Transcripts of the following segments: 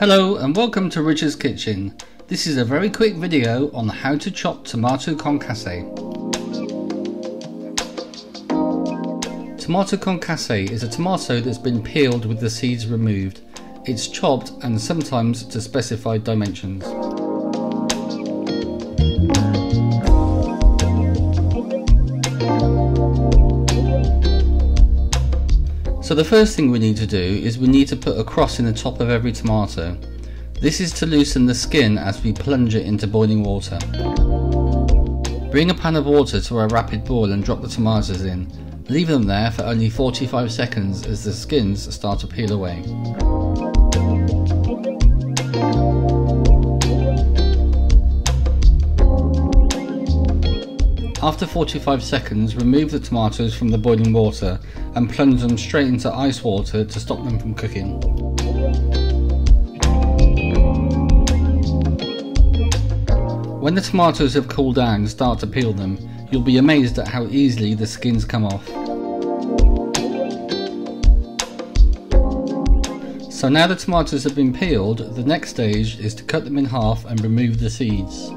Hello and welcome to Richard's Kitchen. This is a very quick video on how to chop tomato concasse. Tomato concasse is a tomato that's been peeled with the seeds removed. It's chopped and sometimes to specified dimensions. So the first thing we need to do is we need to put a cross in the top of every tomato. This is to loosen the skin as we plunge it into boiling water. Bring a pan of water to a rapid boil and drop the tomatoes in. Leave them there for only 45 seconds as the skins start to peel away. After 45 seconds, remove the tomatoes from the boiling water and plunge them straight into ice water to stop them from cooking. When the tomatoes have cooled down and start to peel them, you'll be amazed at how easily the skins come off. So now the tomatoes have been peeled, the next stage is to cut them in half and remove the seeds.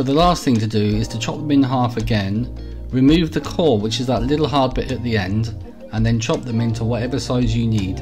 So the last thing to do is to chop them in half again, remove the core which is that little hard bit at the end, and then chop them into whatever size you need.